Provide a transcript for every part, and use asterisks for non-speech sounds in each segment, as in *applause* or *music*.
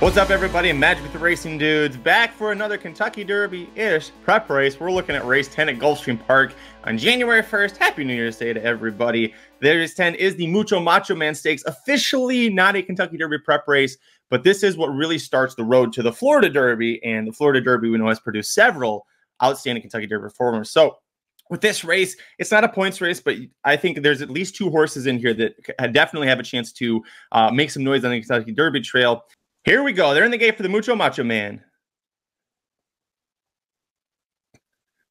What's up, everybody? Magic with the Racing Dudes back for another Kentucky Derby ish prep race. We're looking at race 10 at Gulfstream Park on January 1st. Happy New Year's Day to everybody. Race 10 is the Mucho Macho Man Stakes, officially not a Kentucky Derby prep race, but this is what really starts the road to the Florida Derby. And the Florida Derby, we know, has produced several outstanding Kentucky Derby performers. So, with this race, it's not a points race, but I think there's at least two horses in here that definitely have a chance to uh, make some noise on the Kentucky Derby trail. Here we go. They're in the gate for the Mucho Macho Man.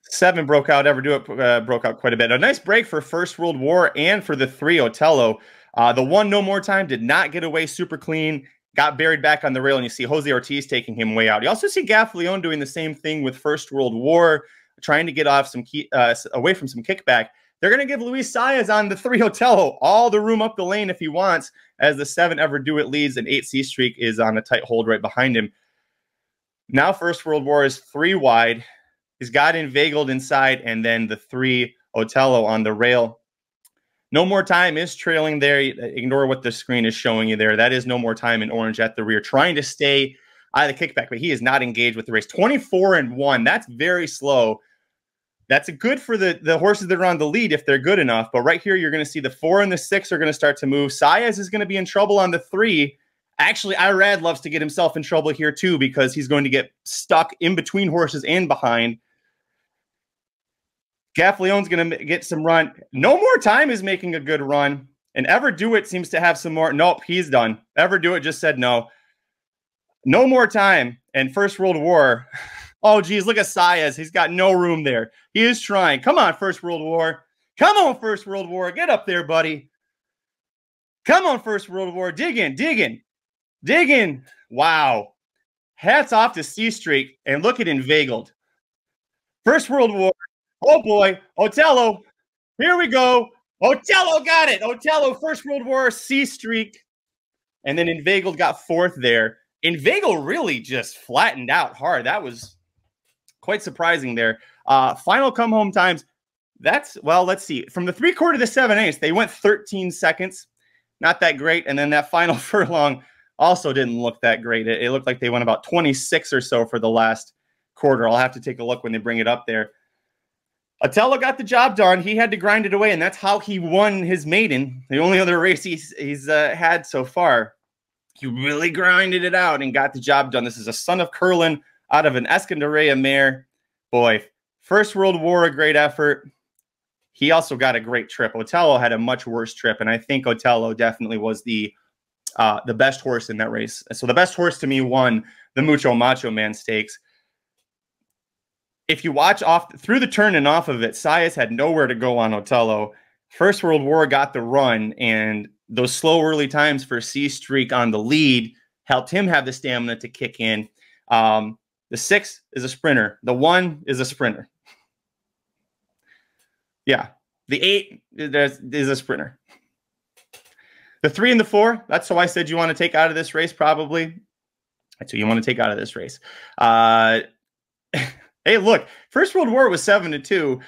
Seven broke out. Ever do it uh, broke out quite a bit. A nice break for First World War and for the three Otello. Uh, the one no more time did not get away super clean. Got buried back on the rail, and you see Jose Ortiz taking him way out. You also see Gaffalione doing the same thing with First World War, trying to get off some key, uh, away from some kickback. They're going to give Luis Saez on the three Otello all the room up the lane if he wants, as the seven ever do it leads, and eight C Streak is on a tight hold right behind him. Now, First World War is three wide. He's got inveigled inside, and then the three Otello on the rail. No more time is trailing there. Ignore what the screen is showing you there. That is no more time in orange at the rear, trying to stay out of the kickback, but he is not engaged with the race. 24 and one. That's very slow that's good for the the horses that are on the lead if they're good enough. But right here, you're going to see the four and the six are going to start to move. Saez is going to be in trouble on the three. Actually, Irad loves to get himself in trouble here too because he's going to get stuck in between horses and behind. Gaffalione's going to get some run. No more time is making a good run. And Ever Do It seems to have some more. Nope, he's done. Ever Do It just said no. No more time. And First World War. *laughs* Oh, geez, look at Saez. He's got no room there. He is trying. Come on, First World War. Come on, First World War. Get up there, buddy. Come on, First World War. Dig in, dig in, dig in. Wow. Hats off to C Streak and look at Inveigled. First World War. Oh boy. Otello. Here we go. Otello got it. Otello, First World War, C Streak. And then Inveigled got fourth there. Inveigle really just flattened out hard. That was quite surprising there. Uh, final come home times. That's well, let's see. From the three quarter to seven eighths, they went 13 seconds. Not that great. And then that final *laughs* furlong also didn't look that great. It, it looked like they went about 26 or so for the last quarter. I'll have to take a look when they bring it up there. Otello got the job done. He had to grind it away, and that's how he won his maiden, the only other race he's, he's uh, had so far. He really grinded it out and got the job done. This is a son of Curlin out of an Eskendereya mare. Boy, First World War, a great effort. He also got a great trip. Otello had a much worse trip, and I think Otello definitely was the uh, the best horse in that race. So the best horse to me won the Mucho Macho Man Stakes. If you watch off through the turn and off of it, Saez had nowhere to go on Otello. First World War got the run, and those slow early times for C Streak on the lead helped him have the stamina to kick in. Um, the six is a sprinter. The one is a sprinter. Yeah. The eight is a sprinter. The three and the four, that's how I said you want to take out of this race, probably. That's who you want to take out of this race. Uh, *laughs* hey, look, First World War was seven to two.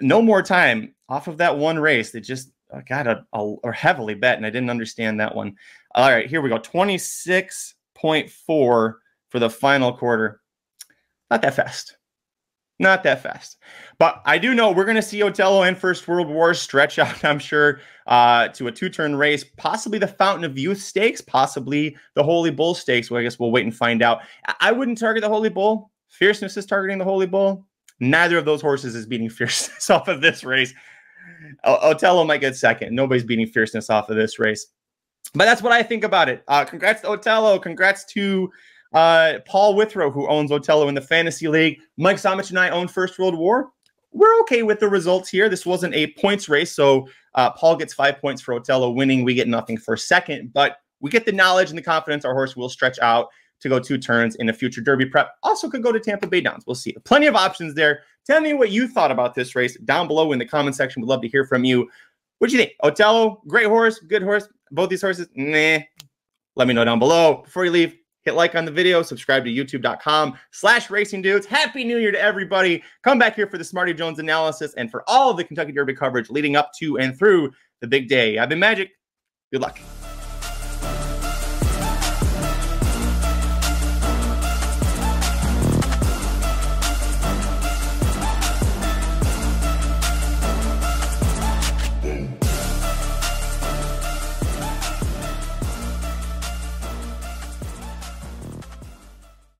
No more time off of that one race that just uh, got a, a or heavily bet, and I didn't understand that one. All right, here we go. 26.4 for the final quarter. Not that fast. Not that fast. But I do know we're going to see Otello and First World War stretch out, *laughs* I'm sure, uh, to a two turn race, possibly the Fountain of Youth Stakes, possibly the Holy Bull Stakes. Well, I guess we'll wait and find out. I wouldn't target the Holy Bull. Fierceness is targeting the Holy Bull. Neither of those horses is beating *laughs* Fierceness off of this race. O- Otello might get second. Nobody's beating Fierceness off of this race. But that's what I think about it. Uh, congrats to Otello. Congrats to uh, Paul Withrow, who owns Otello in the fantasy league. Mike Somich and I own First World War. We're okay with the results here. This wasn't a points race, so uh, Paul gets five points for Otello winning. We get nothing for second, but we get the knowledge and the confidence our horse will stretch out to go two turns in a future Derby prep. Also could go to Tampa Bay Downs. We'll see. Plenty of options there. Tell me what you thought about this race down below in the comment section. We'd love to hear from you. What do you think? Otello, great horse, good horse. Both these horses, nah. Let me know down below. Before you leave, hit like on the video, subscribe to youtube.com slash racing dudes. Happy New Year to everybody. Come back here for the Smarty Jones analysis and for all of the Kentucky Derby coverage leading up to and through the big day. I've been Magic. Good luck.